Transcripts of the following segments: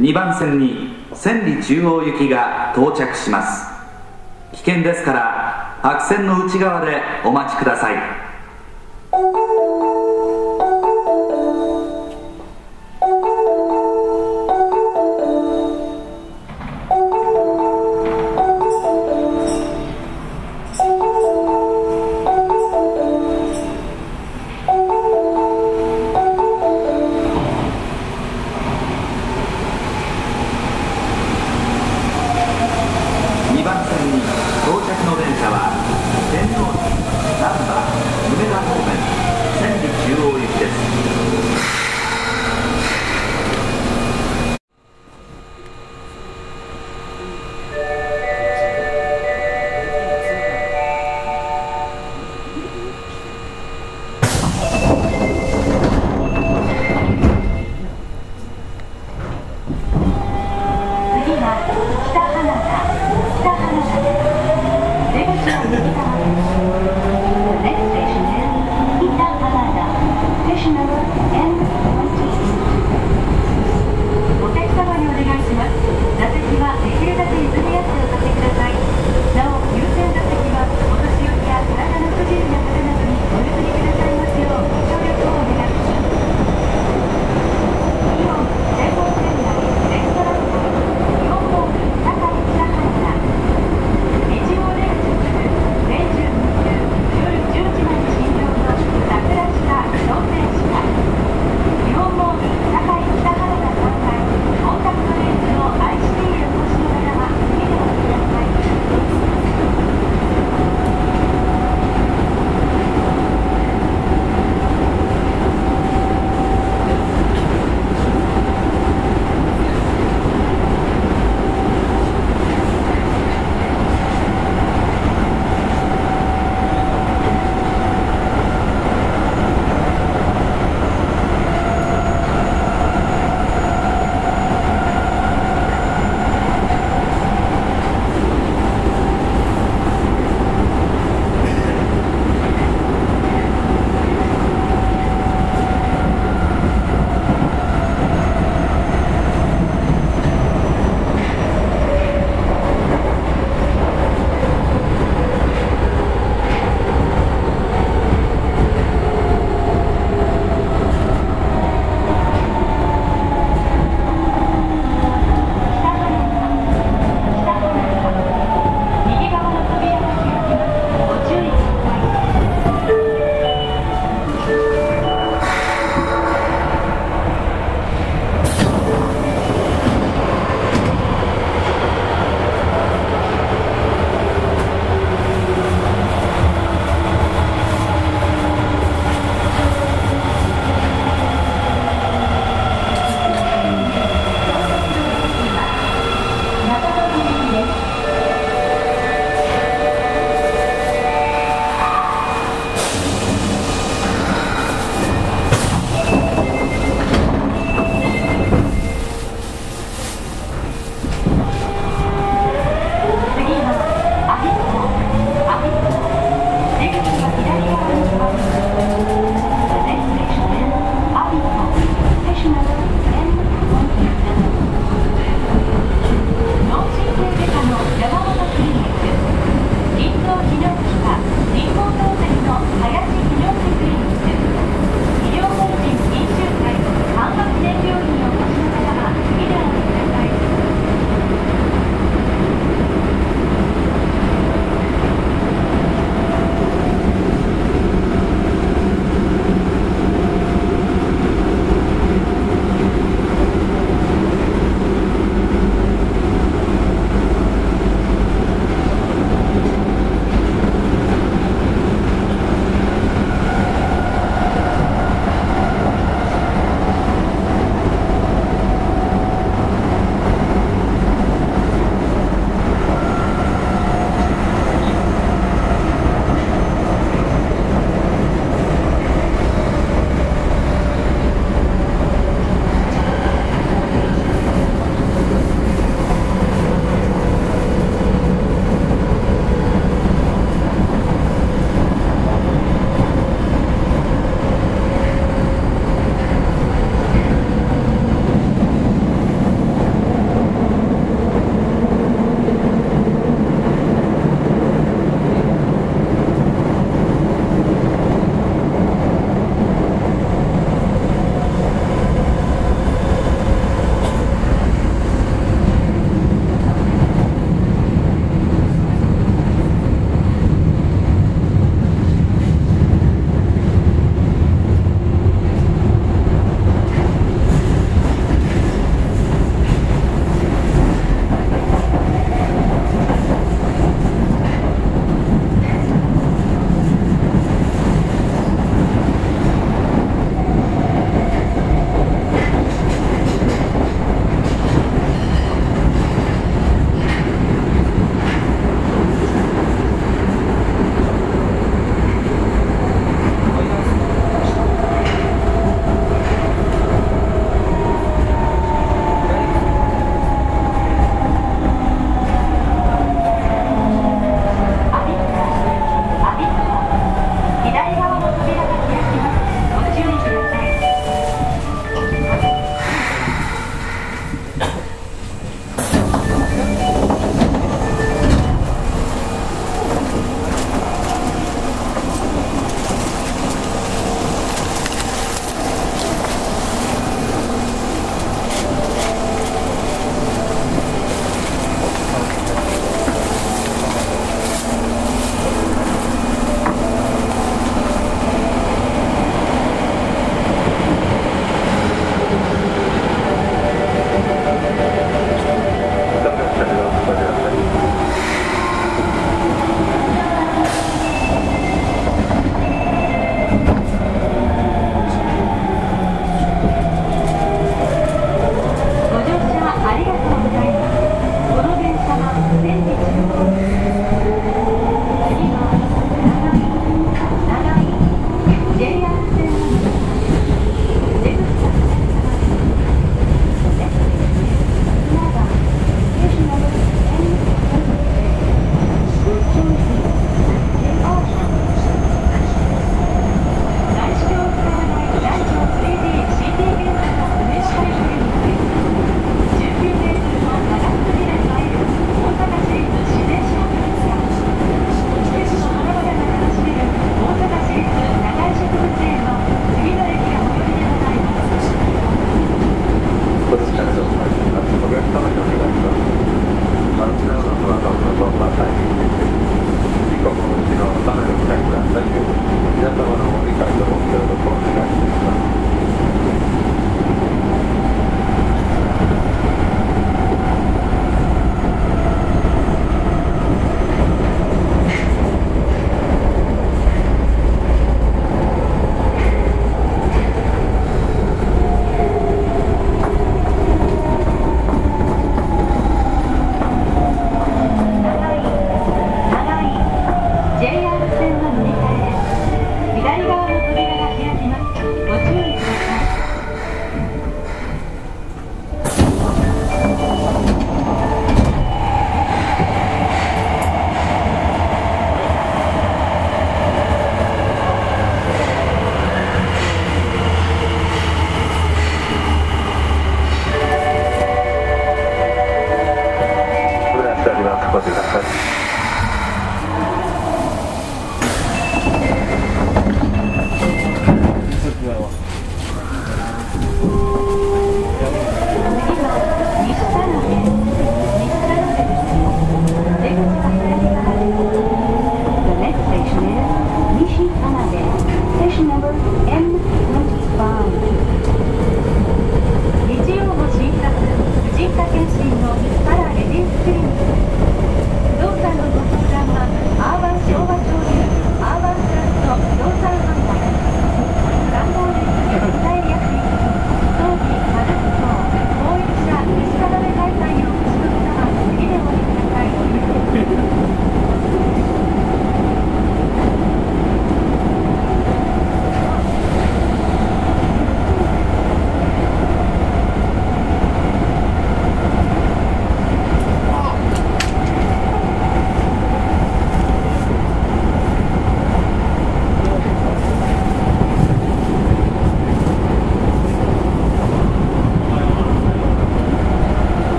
2番線に千里中央行きが到着します。危険ですから白線の内側でお待ちください。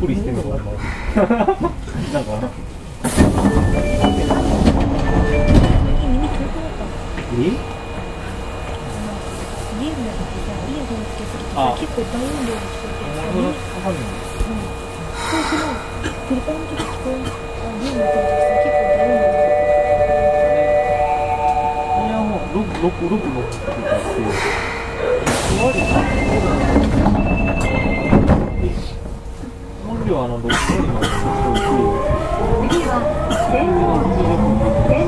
ぷりしてるのかななんかえ結構大音量で聞こえてる、ね、そうす。ると、テレパンの時聞こえ？た量の音が結構大音量でこれはもう、6、6、6、6って言って、終わり今日あの6時。